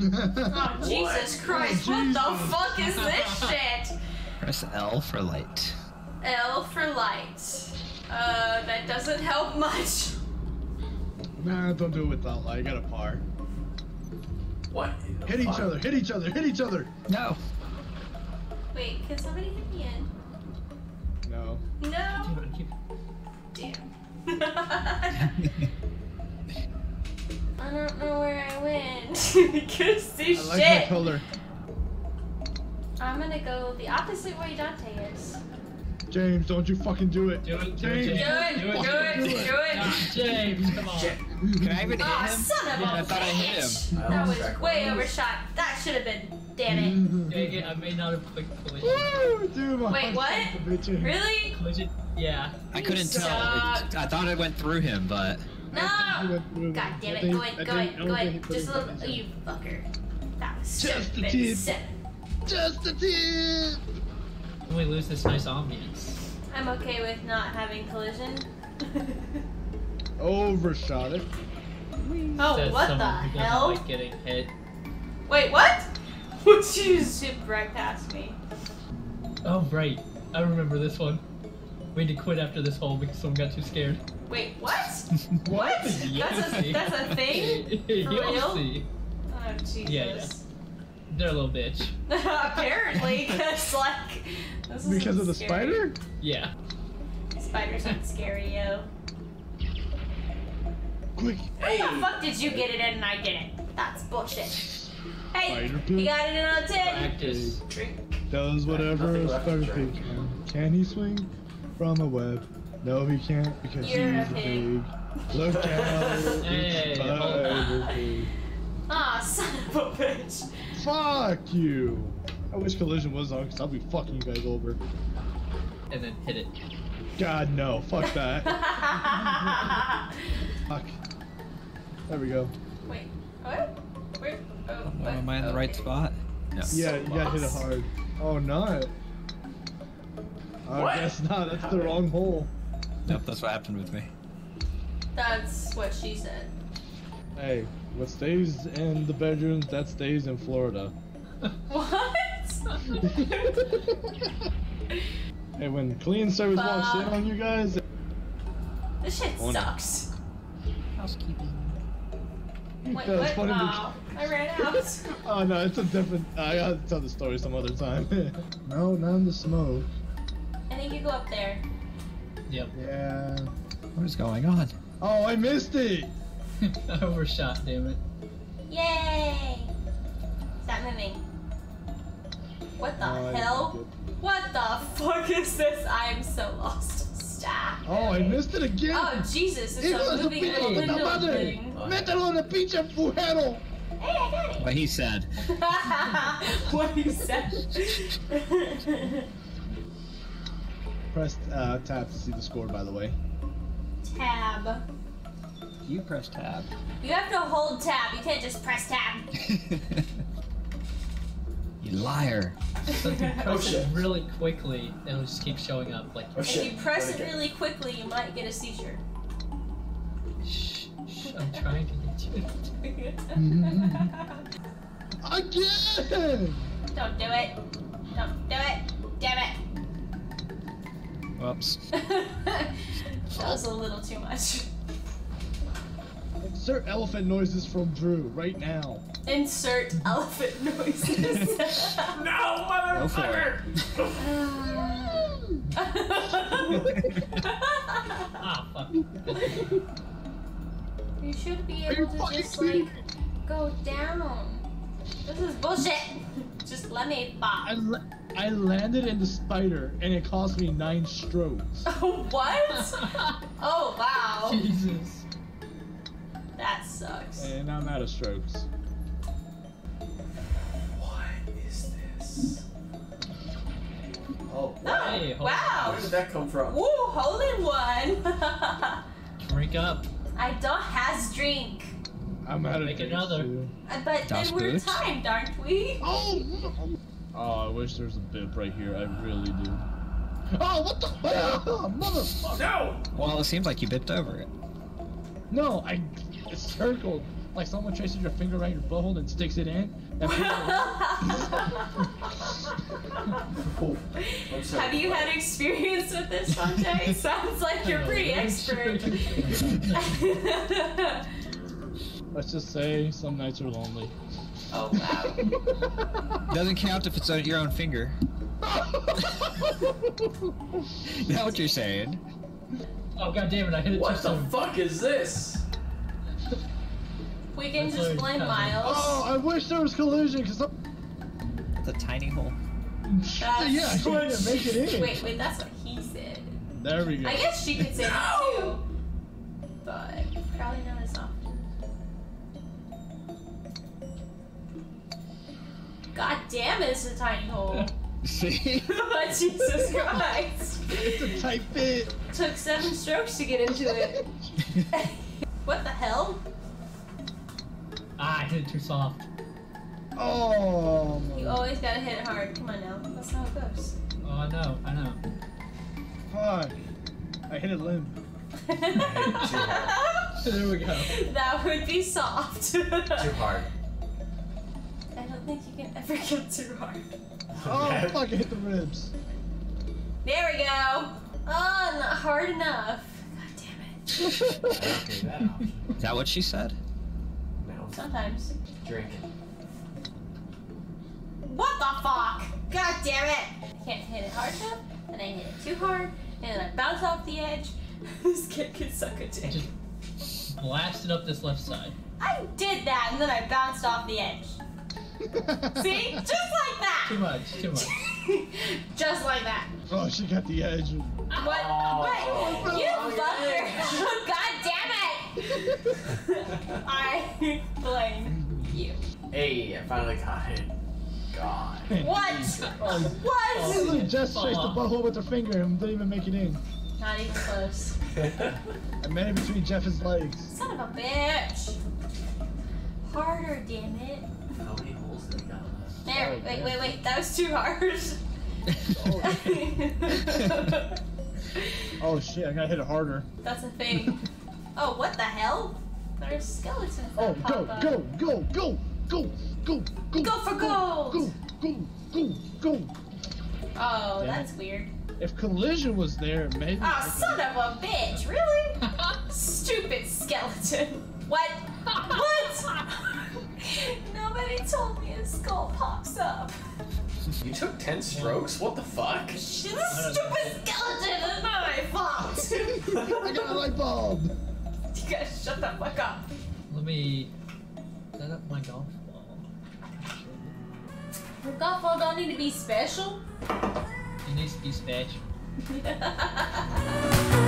Oh, Jesus Christ, what the fuck is this shit? Press L for light. L for light. Uh, that doesn't help much. Nah, don't do it without light. I got a par. What? in the Hit each other, hit each other, hit each other. No. Wait, can somebody hit me in? No. No. Damn. I don't know where I went. Couldn't see I like my color. I'm gonna go the opposite way Dante is. James, don't you fucking do it. Do it, do James. it, Do James. it, do it, do it. Ah, James, come on. Can I even hit Oh, him? son of a Yeah, I thought I hit bitch. him. That was way overshot. That should have been. Damn it. Dang it, I may not have clicked collision. Woo, dude, my Wait, what? sent the bitch in. Really? Collision? Yeah. I couldn't tell. It- I thought it went through him, but No! God damn it. Go I in, go in, go don't in. Just a little. in. Oh, you fucker. That was Just seven, a tip. seven. Just a tip. And we lose this nice ambience. I'm okay with not having collision. Overshot it. oh, Says what the someone who hell? like getting hit. Wait, what? Would you just zip right past me? Oh, right. I remember this one. We had to quit after this hole because someone got too scared. Wait, what? What? That's a, that's a thing? You'll real? see. Oh, Jesus. Yeah, yeah. They're a little bitch. Apparently, because, like. This is Because of the scary. spider? Yeah. Spiders aren't scary, yo. Quick. Where the fuck did you get it in and I didn't? That's bullshit. Hey, Spider you got it in on 10? Practice. Drink. Does whatever a spider drink. can. Can he swing from a web? No, he can't because You're a he's a pig. pig. Look out! Hey, it's hold spider on. Ah, son of a bitch. Fuck you! I wish collision was on because I'll be fucking you guys over. And then hit it. God no, fuck that. Fuck. There we go. Wait, what? Where? Oh, what? am I in the right Okay. spot? No. Yeah, you gotta hit it hard. Oh, not. I What? guess not. That's the wrong hole. Yep, that's what happened with me. That's what she said. Hey, what stays in the bedrooms, that stays in Florida. What? Hey, when clean service walks in on you guys, this shit Oh, no. sucks. Housekeeping. Wait, That was what? funny Oh, I ran out. Oh no, it's a different. I gotta tell the story some other time. no, not in the smoke. I think you go up there. Yep. Yeah. What is going on? Oh, I missed it. I Overshot, damn it. Yay! Stop moving. What the Oh, hell? What the fuck is this? I am so lost. Stop. Oh, I missed it again. Oh Jesus! It's It a was a moving pinche little puta window madre. thing. Mételo en la pinche agujero. Hey, I got it. What he said. what he said. Press uh, tab to see the score, by the way. tab. You press tab. You have to hold tab. You can't just press tab. you liar. So if you Oh, press shit. it really quickly, it'll just keep showing up. Like, Oh If shit. you press it really quickly, you might get a seizure. shh, shh, I'm trying to get you. to do it. Again. Don't do it. Don't do it. Damn it. Whoops. that was a little too much. Insert elephant noises from Drew right now. Insert elephant noises. No, Go for motherfucker! Ah, fuck. you should be able to just like go down. This is bullshit. Just let me I, bop. la- I landed in the spider and it cost me nine strokes. what? Oh wow. Jesus. That sucks. And I'm out of strokes. What is this? Oh, Oh, Hey, wow. Where did that come from? Woo, hole in one. Drink up. I don't has drink. I'm out of Make another. too. Uh, But Das then we're Boot. timed, aren't we? Oh! Oh, I wish there was a bib right here. I really do. Oh, what the? Oh, motherfucker! No! Well, it seems like you bipped over it. No, I circled like someone traces your finger right in your butthole and sticks it in? And Oh, Have you had experience with this, Sanjay? Sounds like you're pretty expert. let's just say some nights are lonely. oh wow. Doesn't count if it's on your own finger. Is that what you're saying? Oh god damn it! I hit it What too the soon. fuck is this? We can That's just what blame Miles. Oh, I wish there was collusion because It's a tiny hole. That's- yeah, she didn't make it in. Wait, wait, that's what he said. There we go. I guess she could say that too. But probably not as often. God damn it, it's a tiny hole. See? Jesus Christ. It's a tight fit. Took seven strokes to get into it. what the hell? Ah, I hit it too soft. Oh. You always gotta hit it hard. Come on now. That's how it goes. Oh, I know, I know. Fuck. I hit it limp. There we go. that would be soft. Too hard. I don't think you can ever get too hard. Oh, fuck, I hit the ribs. There we go. Oh, not hard enough. God damn it. Okay, that. Is that what she said? No. Sometimes. Drink. What the fuck? God damn it! I can't hit it hard enough, and I hit it too hard, and then I bounce off the edge. this kid can suck a dick. Just blasted up this left side. I did that, and then I bounced off the edge. See? Just like that. Too much, too much. Just like that. Oh, she got the edge. What? Oh. what? You fucker! God damn it! I blame you. Hey, I finally got it. God. What? Oh, What? Literally just Fall traced the off. butthole with her finger and didn't even make it in. Not even close. I made it between Jeff's legs. Son of a bitch! Harder, damn it. How many holes did I left? There, Oh, wait, wait, wait, that was too hard. Oh shit, I gotta hit it harder. That's a thing. Oh, what the hell? There's skeletons Oh, that go, up. go, go, go, go, go, go. Go for gold! Go, go, go, go. Oh, Damn that's weird. If collision was there, maybe. Oh, son of a bitch, really? Stupid skeleton. What? What? Nobody told me a skull pops up. You took 10 strokes? What the fuck? Shit, this stupid skeleton is not my fault. I got a light bulb. you gotta shut the fuck up. Let me set up my golf ball. Your golf ball don't need to be special. It needs to be special. Yeah.